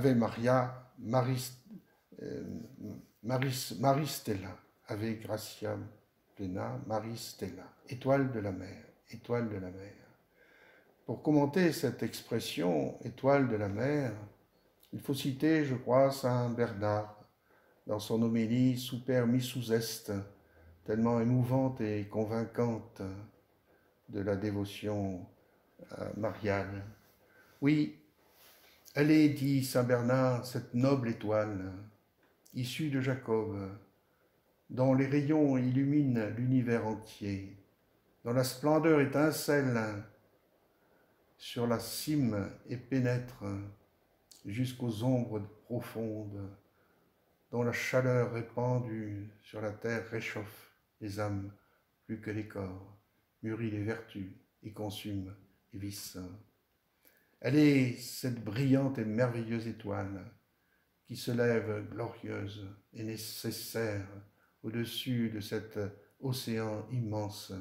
Ave Maria, Maris, euh, Maris, Maristella, Ave Gracia plena, Maristella, étoile de la mer, étoile de la mer. Pour commenter cette expression étoile de la mer, il faut citer, je crois, Saint Bernard dans son homélie Super sous Est, tellement émouvante et convaincante de la dévotion mariale. Oui, est, dit Saint Bernard, cette noble étoile, issue de Jacob, dont les rayons illuminent l'univers entier, dont la splendeur étincelle sur la cime et pénètre jusqu'aux ombres profondes, dont la chaleur répandue sur la terre réchauffe les âmes plus que les corps, mûrit les vertus et consume les vices. Elle est cette brillante et merveilleuse étoile qui se lève glorieuse et nécessaire au-dessus de cet océan immense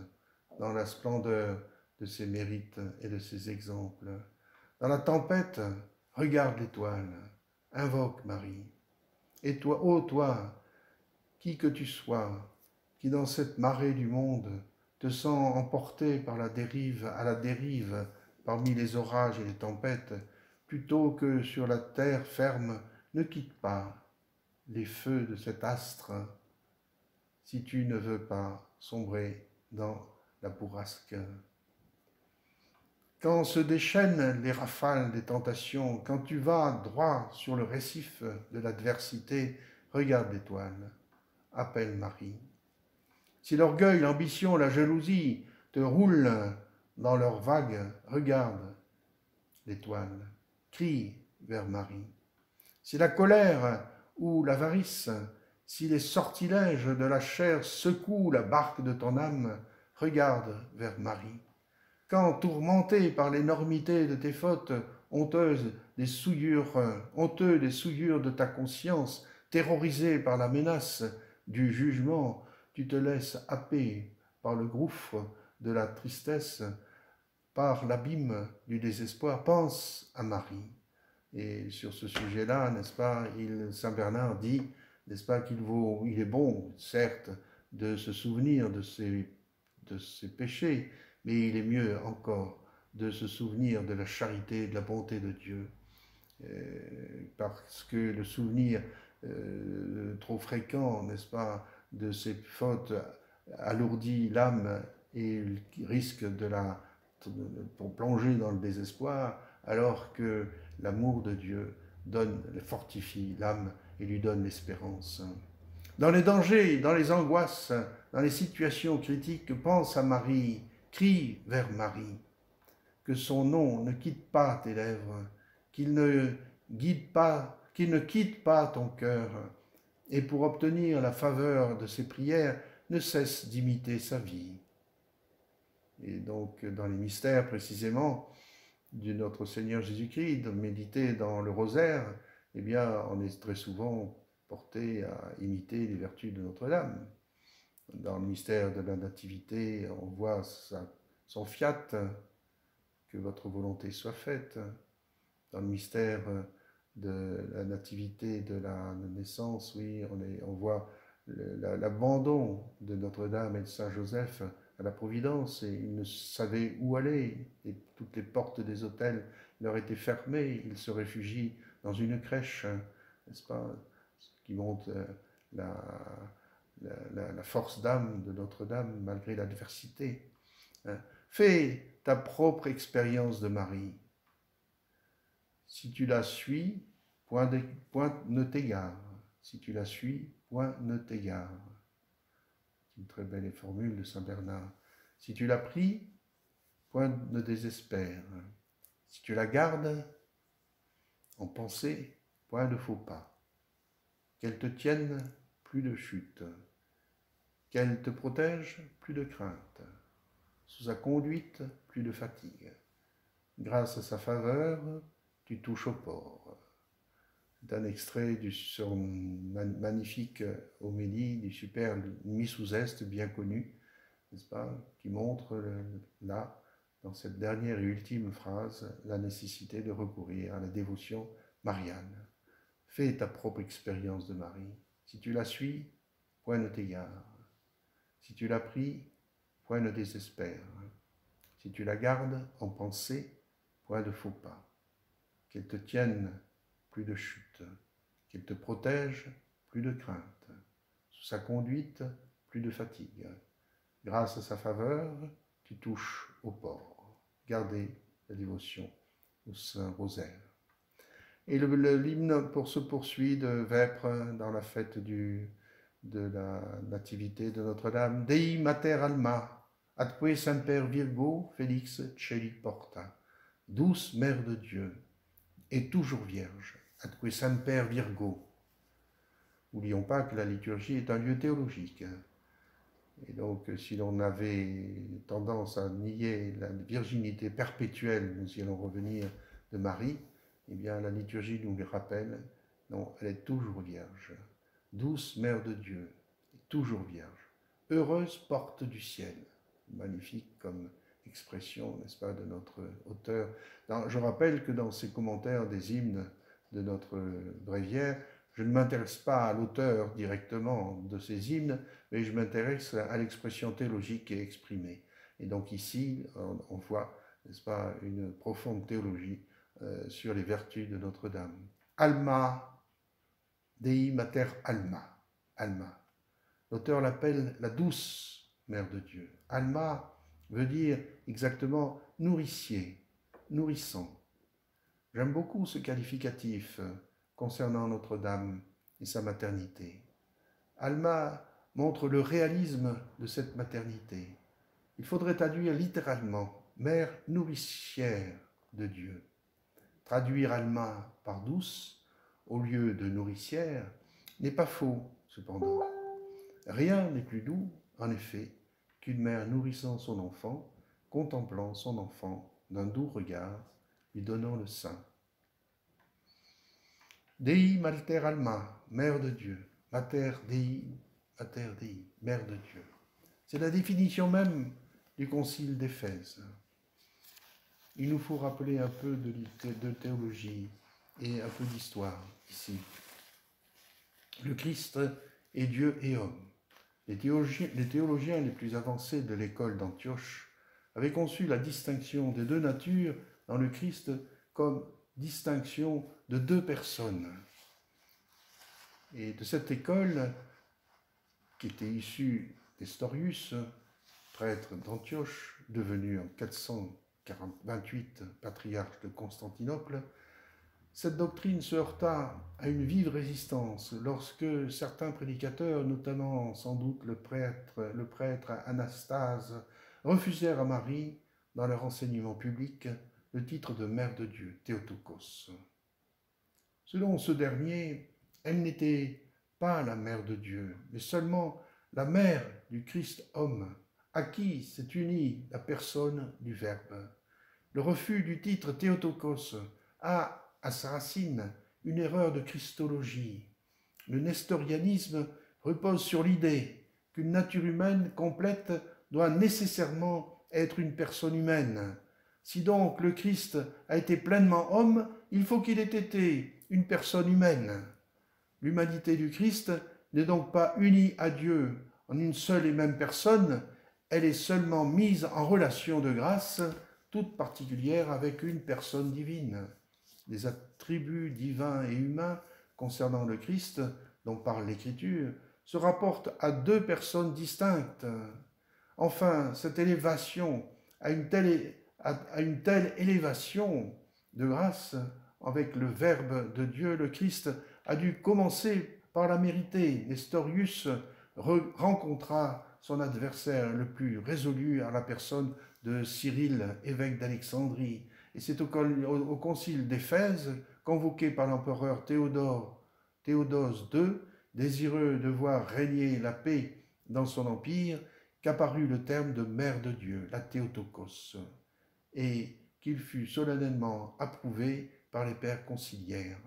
dans la splendeur de ses mérites et de ses exemples. Dans la tempête, regarde l'étoile, invoque Marie. Et toi, ô toi, qui que tu sois, qui dans cette marée du monde te sens emporté par la dérive, à la dérive, parmi les orages et les tempêtes, plutôt que sur la terre ferme, ne quitte pas les feux de cet astre, si tu ne veux pas sombrer dans la bourrasque. Quand se déchaînent les rafales des tentations, quand tu vas droit sur le récif de l'adversité, regarde l'étoile, appelle Marie. Si l'orgueil, l'ambition, la jalousie te roulent dans leurs vagues, regarde l'étoile, crie vers Marie. Si la colère ou l'avarice, si les sortilèges de la chair secouent la barque de ton âme, regarde vers Marie. Quand, tourmenté par l'énormité de tes fautes, honteuse des souillures, honteux des souillures de ta conscience, terrorisé par la menace du jugement, tu te laisses happer par le gouffre de la tristesse, par l'abîme du désespoir, pense à Marie. Et sur ce sujet-là, n'est-ce pas, il, Saint Bernard dit, n'est-ce pas, qu'il il est bon, certes, de se souvenir de ses, de ses péchés, mais il est mieux encore de se souvenir de la charité, de la bonté de Dieu, euh, parce que le souvenir euh, trop fréquent, n'est-ce pas, de ces fautes alourdit l'âme et risque de la pour plonger dans le désespoir, alors que l'amour de Dieu donne, fortifie l'âme et lui donne l'espérance. Dans les dangers, dans les angoisses, dans les situations critiques, pense à Marie, crie vers Marie, que son nom ne quitte pas tes lèvres, qu'il ne guide pas, qu'il ne quitte pas ton cœur, et pour obtenir la faveur de ses prières, ne cesse d'imiter sa vie. Et donc, dans les mystères précisément de notre Seigneur Jésus-Christ, méditer dans le rosaire, eh bien, on est très souvent porté à imiter les vertus de Notre-Dame. Dans le mystère de la Nativité, on voit son fiat, que votre volonté soit faite. Dans le mystère de la nativité, de la naissance, oui, on, voit l'abandon de Notre-Dame et de Saint-Joseph à la Providence et ils ne savaient où aller et toutes les portes des hôtels leur étaient fermées. Ils se réfugient dans une crèche, n'est-ce pas, qui montre euh, la, force d'âme de Notre-Dame malgré l'adversité. Hein. Fais ta propre expérience de Marie. Si tu la suis, point ne t'égare. Si tu la suis, point ne t'égare. Une très belle formule de Saint Bernard. Si tu l'as pris, point ne désespère. Si tu la gardes en pensée, point de faux pas. Qu'elle te tienne, plus de chute. Qu'elle te protège, plus de crainte. Sous sa conduite, plus de fatigue. Grâce à sa faveur, tu touches au port. C'est un extrait du son magnifique homélie du super mis sous Est bien connu, n'est-ce pas, qui montre là, dans cette dernière et ultime phrase, la nécessité de recourir à la dévotion Marianne, fais ta propre expérience de Marie. Si tu la suis, point ne t'égare. Si tu la pries, point ne désespère. Si tu la gardes en pensée, point de faux pas. Qu'elle te tienne, plus de chute. Qu'elle te protège, plus de crainte. Sous sa conduite, plus de fatigue. Grâce à sa faveur, tu touches au port. Gardez la dévotion au Saint Rosaire. Et l'hymne pour se poursuit de Vêpres dans la fête du, de la Nativité de Notre-Dame. Dei Mater Alma, atque Semper Virgo, Félix Celi Porta. Douce Mère de Dieu, et toujours Vierge, atque Semper Virgo. N'oublions pas que la liturgie est un lieu théologique. Et donc, si l'on avait tendance à nier la virginité perpétuelle, nous y allons revenir, de Marie, eh bien, la liturgie nous le rappelle, non, elle est toujours vierge. Douce Mère de Dieu, toujours vierge. Heureuse porte du ciel. Magnifique comme expression, n'est-ce pas, de notre auteur. je rappelle que dans ses commentaires des hymnes de notre bréviaire, je ne m'intéresse pas à l'auteur directement de ces hymnes, mais je m'intéresse à l'expression théologique exprimée. Et donc ici, on voit, n'est-ce pas, une profonde théologie euh, sur les vertus de Notre-Dame. Alma, Dei Mater Alma, Alma. L'auteur l'appelle la douce Mère de Dieu. Alma veut dire exactement nourricier, nourrissant. J'aime beaucoup ce qualificatif concernant Notre-Dame et sa maternité. Alma montre le réalisme de cette maternité. Il faudrait traduire littéralement mère nourricière de Dieu. Traduire Alma par douce au lieu de nourricière n'est pas faux, cependant. Rien n'est plus doux, en effet, qu'une mère nourrissant son enfant, contemplant son enfant d'un doux regard, lui donnant le sein. Dei Mater Alma, Mère de Dieu. Mater Dei, Mater Dei, Mère de Dieu. C'est la définition même du concile d'Éphèse. Il nous faut rappeler un peu de, théologie et un peu d'histoire ici. Le Christ est Dieu et homme. Les théologiens les plus avancés de l'école d'Antioche avaient conçu la distinction des deux natures dans le Christ comme distinction de deux personnes. Et de cette école, qui était issue d'Estorius, prêtre d'Antioche, devenu en 428 patriarche de Constantinople, cette doctrine se heurta à une vive résistance lorsque certains prédicateurs, notamment sans doute le prêtre, le prêtre Anastase, refusèrent à Marie, dans leur enseignement public, le titre de Mère de Dieu, Théotokos. Selon ce dernier, elle n'était pas la Mère de Dieu, mais seulement la Mère du Christ homme, à qui s'est unie la personne du Verbe. Le refus du titre Théotokos a, à sa racine, une erreur de christologie. Le nestorianisme repose sur l'idée qu'une nature humaine complète doit nécessairement être une personne humaine, si donc le Christ a été pleinement homme, il faut qu'il ait été une personne humaine. L'humanité du Christ n'est donc pas unie à Dieu en une seule et même personne, elle est seulement mise en relation de grâce toute particulière avec une personne divine. Les attributs divins et humains concernant le Christ, dont parle l'Écriture, se rapportent à deux personnes distinctes. Enfin, cette élévation à une telle à une telle élévation de grâce avec le Verbe de Dieu, le Christ a dû commencer par la mériter. Nestorius rencontra son adversaire le plus résolu à la personne de Cyril, évêque d'Alexandrie. Et c'est au, concile d'Éphèse, convoqué par l'empereur Théodore, Théodose II, désireux de voir régner la paix dans son empire, qu'apparut le terme de Mère de Dieu, la Théotokos et qu'il fut solennellement approuvé par les pères conciliaires.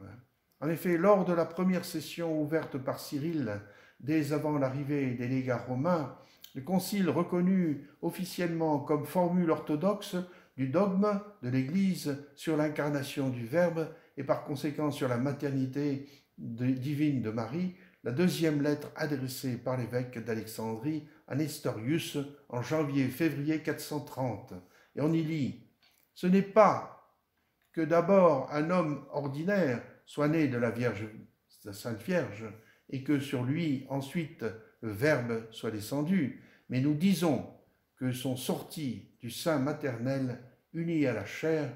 En effet, lors de la première session ouverte par Cyril, dès avant l'arrivée des légats romains, le concile reconnut officiellement comme formule orthodoxe du dogme de l'Église sur l'incarnation du Verbe et par conséquent sur la maternité divine de Marie, la deuxième lettre adressée par l'évêque d'Alexandrie à Nestorius en janvier-février 430. Et on y lit. Ce n'est pas que d'abord un homme ordinaire soit né de la Vierge, la Sainte Vierge, et que sur lui ensuite le Verbe soit descendu, mais nous disons que sont sortis du sein maternel unis à la chair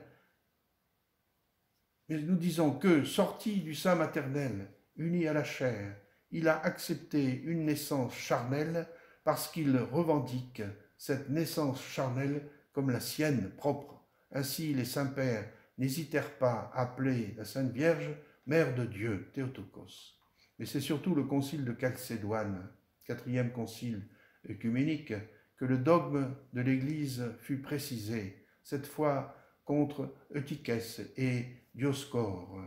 mais nous disons que, sorti du sein maternel, uni à la chair, il a accepté une naissance charnelle parce qu'il revendique cette naissance charnelle comme la sienne propre. Ainsi, les saints-pères n'hésitèrent pas à appeler la Sainte Vierge Mère de Dieu, Théotokos. Mais c'est surtout le concile de Chalcédoine, quatrième concile œcuménique, que le dogme de l'Église fut précisé, cette fois contre Eutychès et Dioscore.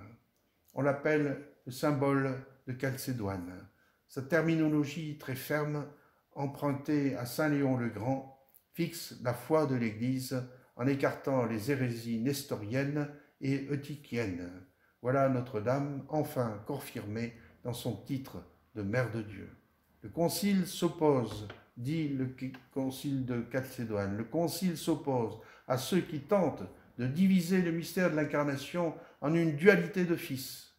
On l'appelle le symbole de Chalcédoine. Sa terminologie très ferme, empruntée à Saint Léon le Grand, fixe la foi de l'Église en écartant les hérésies nestoriennes et eutychiennes. Voilà Notre-Dame enfin confirmée dans son titre de Mère de Dieu. Le Concile s'oppose, dit le Concile de Chalcédoine, le Concile s'oppose à ceux qui tentent de diviser le mystère de l'incarnation en une dualité de fils.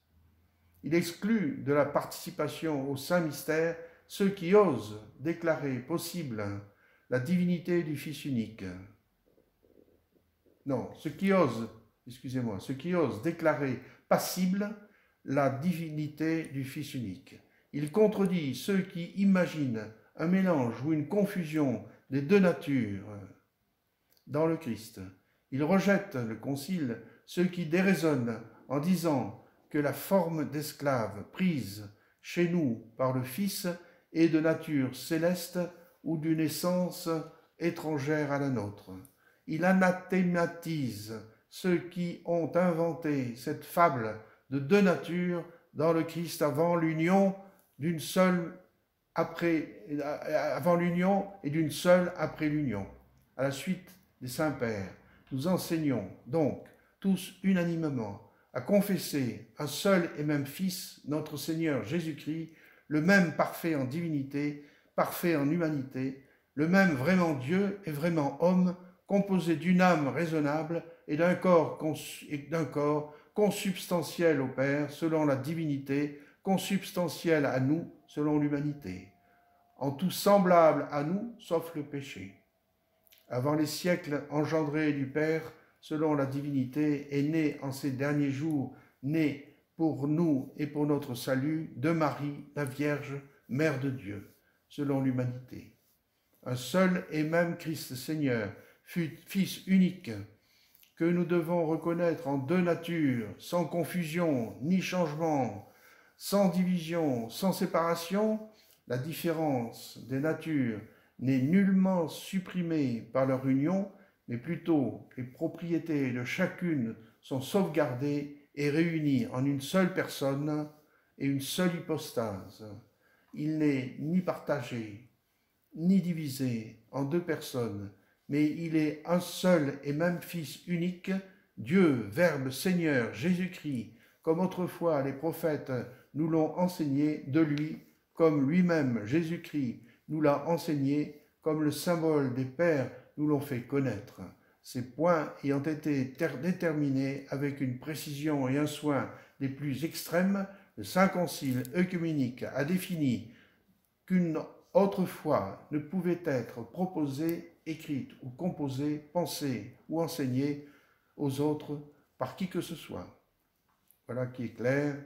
Il exclut de la participation au saint mystère ceux qui osent déclarer possible la divinité du Fils unique. Non, ceux qui osent, excusez-moi, qui osent déclarer passible la divinité du Fils unique. Il contredit ceux qui imaginent un mélange ou une confusion des deux natures dans le Christ. Il rejette le Concile ceux qui déraisonnent en disant que la forme d'esclave prise chez nous par le Fils est de nature céleste ou d'une essence étrangère à la nôtre. Il anathématise ceux qui ont inventé cette fable de deux natures dans le Christ avant l'union d'une seule après avant l'union et d'une seule après l'union. À la suite des saints pères, nous enseignons donc tous unanimement à confesser un seul et même Fils, notre Seigneur Jésus-Christ, le même parfait en divinité, parfait en humanité, le même vraiment Dieu et vraiment homme, composé d'une âme raisonnable et d'un corps, consubstantiel au Père selon la divinité, consubstantiel à nous selon l'humanité, en tout semblable à nous sauf le péché. Avant les siècles engendré du Père, selon la divinité, est né en ces derniers jours, né pour nous et pour notre salut, de Marie, la Vierge, Mère de Dieu, selon l'humanité. Un seul et même Christ Seigneur Fils unique, que nous devons reconnaître en deux natures, sans confusion ni changement, sans division, sans séparation, la différence des natures n'est nullement supprimée par leur union, mais plutôt les propriétés de chacune sont sauvegardées et réunies en une seule personne et une seule hypostase. Il n'est ni partagé, ni divisé en deux personnes, mais il est un seul et même Fils unique, Dieu, Verbe, Seigneur, Jésus-Christ, comme autrefois les prophètes nous l'ont enseigné de lui, comme lui-même, Jésus-Christ, nous l'a enseigné comme le symbole des pères nous l'ont fait connaître. Ces points ayant été déterminés avec une précision et un soin des plus extrêmes, le Saint Concile œcuménique a défini qu'une autre foi ne pouvait être proposée, écrite ou composée, pensée ou enseignée aux autres par qui que ce soit. Voilà qui est clair.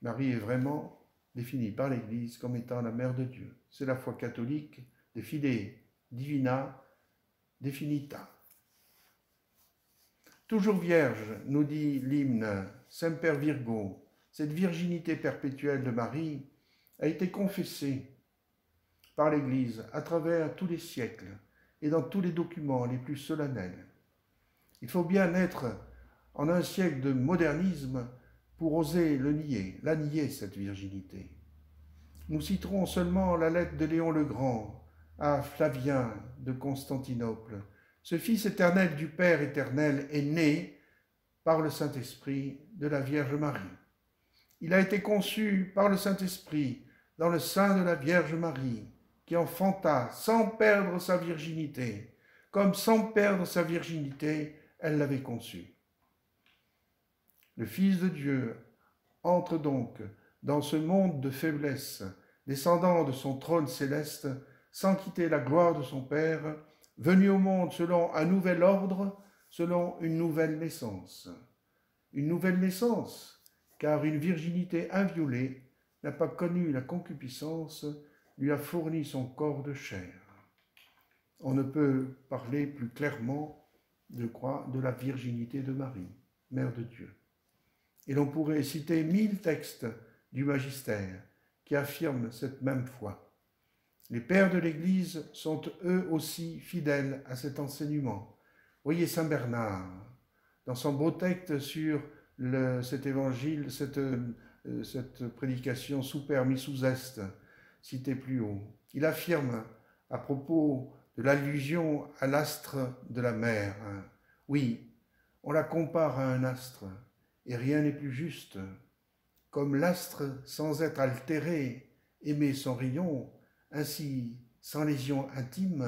Marie est vraiment définie par l'Église comme étant la mère de Dieu. C'est la foi catholique de fide divina definita. Toujours vierge, nous dit l'hymne Semper Virgo, cette virginité perpétuelle de Marie a été confessée par l'Église à travers tous les siècles et dans tous les documents les plus solennels. Il faut bien être en un siècle de modernisme pour oser le nier, la nier, cette virginité. Nous citerons seulement la lettre de Léon le Grand à Flavien de Constantinople. Ce Fils éternel du Père éternel est né par le Saint-Esprit de la Vierge Marie. Il a été conçu par le Saint-Esprit dans le sein de la Vierge Marie, qui enfanta sans perdre sa virginité, comme sans perdre sa virginité, elle l'avait conçu. Le Fils de Dieu entre donc dans ce monde de faiblesse, descendant de son trône céleste, sans quitter la gloire de son Père, venu au monde selon un nouvel ordre, selon une nouvelle naissance. Une nouvelle naissance, car une virginité inviolée n'a pas connu la concupiscence, lui a fourni son corps de chair. On ne peut parler plus clairement de quoi de la virginité de Marie, Mère de Dieu. Et l'on pourrait citer mille textes du magistère qui affirment cette même foi. Les pères de l'Église sont eux aussi fidèles à cet enseignement. Voyez Saint Bernard, dans son beau texte sur cet évangile, cette, euh, cette prédication sous permis sous est, cité plus haut. Il affirme à propos de l'allusion à l'astre de la mer. Oui, on la compare à un astre, et rien n'est plus juste. Comme l'astre, sans être altéré, émet son rayon, ainsi, sans lésion intime,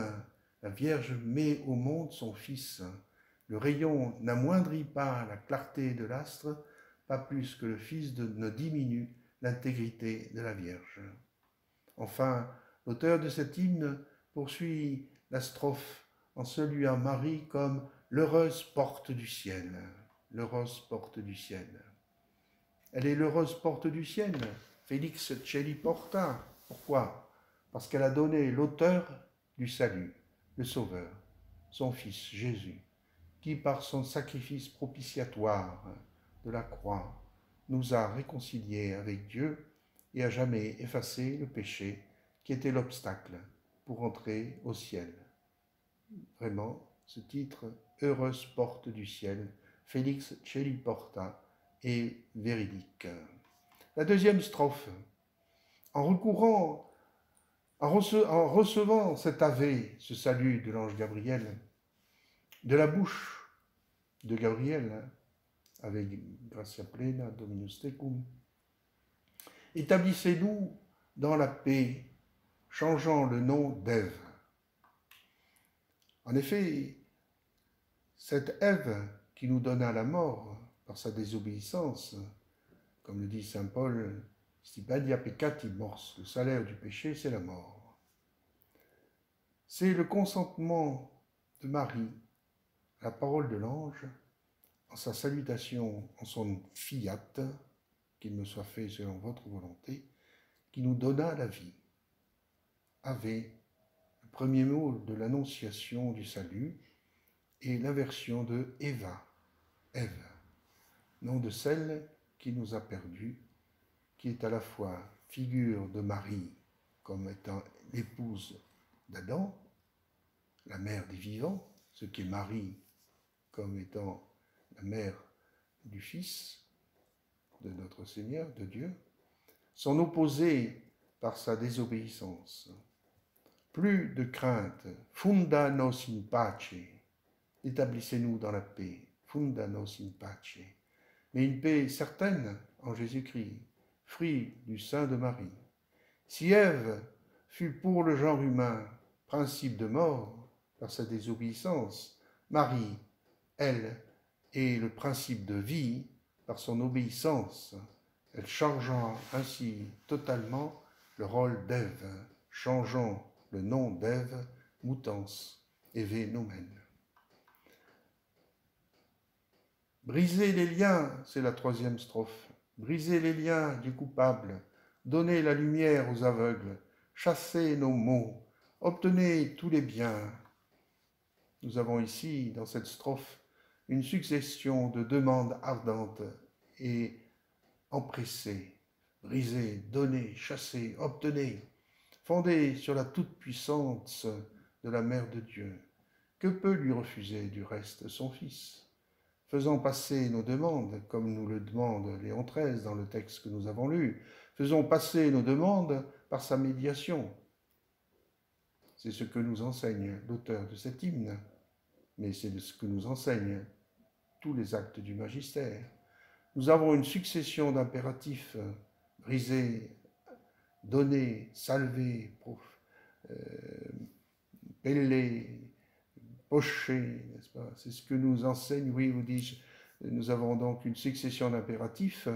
la Vierge met au monde son Fils. Le rayon n'amoindrit pas la clarté de l'astre, pas plus que le Fils ne diminue l'intégrité de la Vierge. Enfin, l'auteur de cet hymne poursuit la strophe en saluant Marie comme l'heureuse porte du ciel l'heureuse porte du ciel. Elle est l'heureuse porte du ciel, Félix Celli Porta. Pourquoi? Parce qu'elle a donné l'auteur du salut, le Sauveur, son Fils Jésus, qui par son sacrifice propitiatoire de la croix nous a réconciliés avec Dieu et a jamais effacé le péché qui était l'obstacle pour entrer au ciel. Vraiment, ce titre, Heureuse porte du ciel, Félix Porta est véridique. La deuxième strophe, en recourant, en, recevant cet ave, ce salut de l'ange Gabriel, de la bouche de Gabriel, hein, avec Gracia plena, Dominus tecum, établissez-nous dans la paix, changeant le nom d'Ève. En effet, cette Ève qui nous donna la mort par sa désobéissance, comme le dit saint Paul, stipendia peccati mors, le salaire du péché, c'est la mort. C'est le consentement de Marie la parole de l'ange, en sa salutation, en son fiat, qu'il me soit fait selon votre volonté, qui nous donna la vie. Ave, le premier mot de l'annonciation du salut, et l'inversion de Eva, Ève, nom de celle qui nous a perdus, qui est à la fois figure de Marie comme étant l'épouse d'Adam, la mère des vivants, ce qui est Marie comme étant la mère du Fils de notre Seigneur, de Dieu, son opposé par sa désobéissance. Plus de crainte, funda nos in pace, établissez-nous dans la paix, funda nos in pace, mais une paix certaine en Jésus-Christ, fruit du sein de Marie. Si Ève fut pour le genre humain principe de mort par sa désobéissance, Marie, elle, est le principe de vie par son obéissance, elle changeant ainsi totalement le rôle d'Ève, changeant le nom d'Ève, mutans, Eve nomen. Briser les liens, c'est la troisième strophe. Briser les liens du coupable, donner la lumière aux aveugles, chasser nos maux, obtenez tous les biens. Nous avons ici, dans cette strophe, une succession de demandes ardentes et empressées. Briser, donner, chasser, obtenez, fondées sur la toute-puissance de la Mère de Dieu. Que peut lui refuser du reste son Fils? Faisons passer nos demandes, comme nous le demande Léon XIII dans le texte que nous avons lu. Faisons passer nos demandes par sa médiation. C'est ce que nous enseigne l'auteur de cet hymne, mais c'est ce que nous enseignent tous les actes du magistère. Nous avons une succession d'impératifs brisés, donnés, salvés, euh, pellés, pochés, n'est-ce pas? C'est ce que nous enseigne, oui, vous dis Nous avons donc une succession d'impératifs.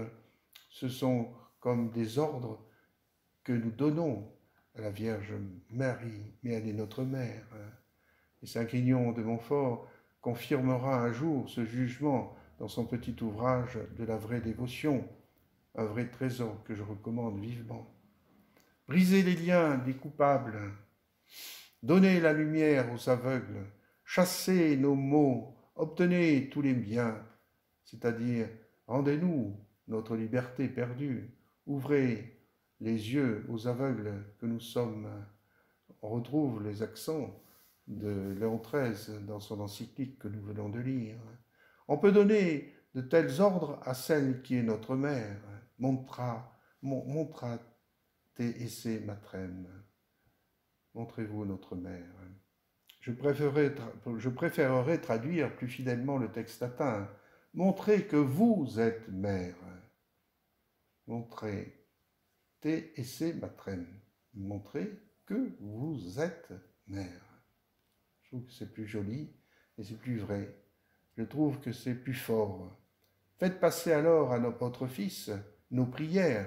Ce sont comme des ordres que nous donnons à la Vierge Marie, mais elle est notre mère. Et Saint Quignon de Montfort confirmera un jour ce jugement dans son petit ouvrage de la vraie dévotion, un vrai trésor que je recommande vivement. Brisez les liens des coupables, donnez la lumière aux aveugles, chassez nos maux, obtenez tous les biens, c'est-à-dire rendez-nous notre liberté perdue, ouvrez les yeux aux aveugles que nous sommes. On retrouve les accents de Léon XIII dans son encyclique que nous venons de lire. On peut donner de tels ordres à celle qui est notre mère. Montra, te matrem. Montrez-vous notre mère. Je préférerais, traduire plus fidèlement le texte latin. Montrez que vous êtes mère. Montrez que vous êtes mère. Je trouve que c'est plus joli et c'est plus vrai. Je trouve que c'est plus fort. Faites passer alors à notre Fils nos prières.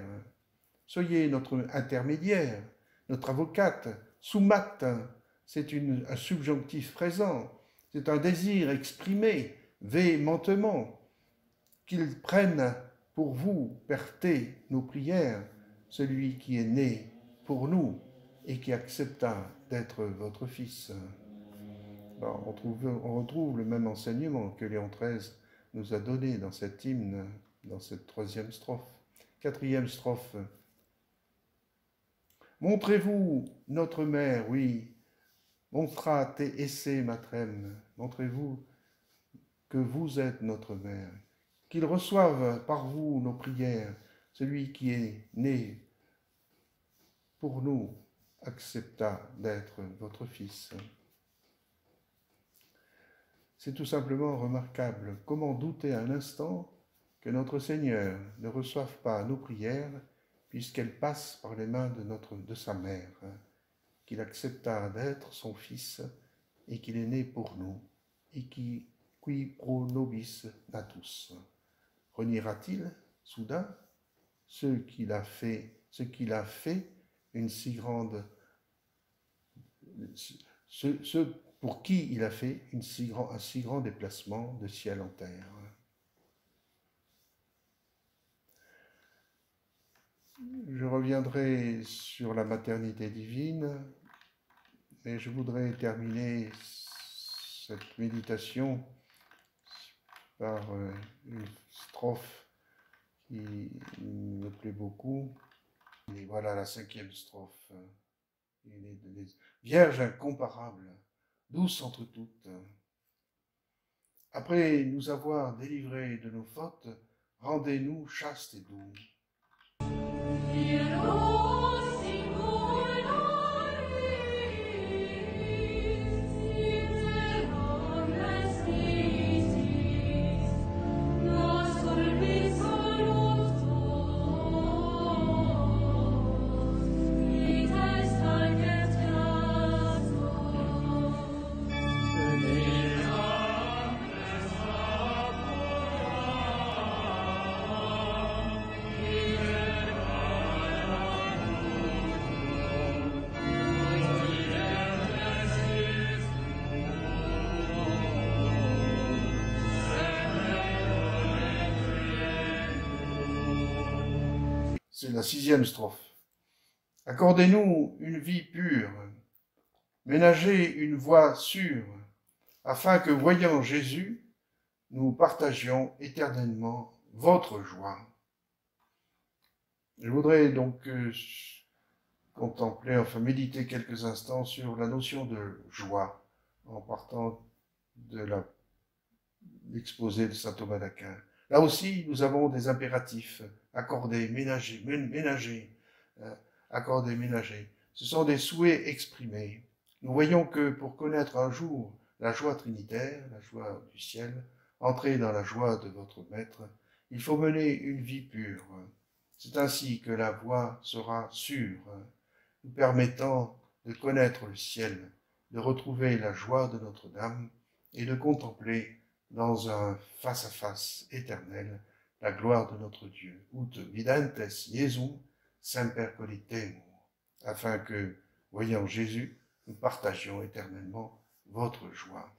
Soyez notre intermédiaire, notre avocate. Soumat, c'est un subjonctif présent. C'est un désir exprimé véhémentement. Qu'il prenne pour vous, perter nos prières, celui qui est né pour nous et qui accepta d'être votre Fils on, retrouve, le même enseignement que Léon XIII nous a donné dans cet hymne, dans cette troisième strophe. Quatrième strophe. Montrez-vous notre mère, oui. Montra te esse matrem. Montrez-vous que vous êtes notre mère. Qu'il reçoive par vous nos prières. Celui qui est né pour nous accepta d'être votre fils. C'est tout simplement remarquable. Comment douter un instant que notre Seigneur ne reçoive pas nos prières puisqu'elles passent par les mains de, sa mère, qu'il accepta d'être son Fils et qu'il est né pour nous, et qui, qui pro nobis natus. Reniera-t-il soudain ce qu'il a fait, ce qu'il a fait, une si grande, pour qui il a fait un si grand déplacement de ciel en terre? Je reviendrai sur la maternité divine, mais je voudrais terminer cette méditation par euh, une strophe qui me plaît beaucoup. Et voilà la cinquième strophe. Vierge incomparable, douce entre toutes. Après nous avoir délivrés de nos fautes, rendez-nous chastes et doux. C'est la sixième strophe. Accordez-nous une vie pure, ménagez une voie sûre, afin que, voyant Jésus, nous partagions éternellement votre joie. Je voudrais donc euh, contempler, enfin méditer quelques instants sur la notion de joie, en partant de l'exposé de saint Thomas d'Aquin. Là aussi, nous avons des impératifs accorder, ménager, ménager, euh, accorder, ménager. Ce sont des souhaits exprimés. Nous voyons que pour connaître un jour la joie trinitaire, la joie du ciel, entrez dans la joie de votre Maître, il faut mener une vie pure. C'est ainsi que la voie sera sûre, nous permettant de connaître le ciel, de retrouver la joie de Notre-Dame et de contempler dans un face-à-face éternel la gloire de notre Dieu. Ut videntes Iesum semper colitemur, afin que, voyant Jésus, nous partagions éternellement votre joie.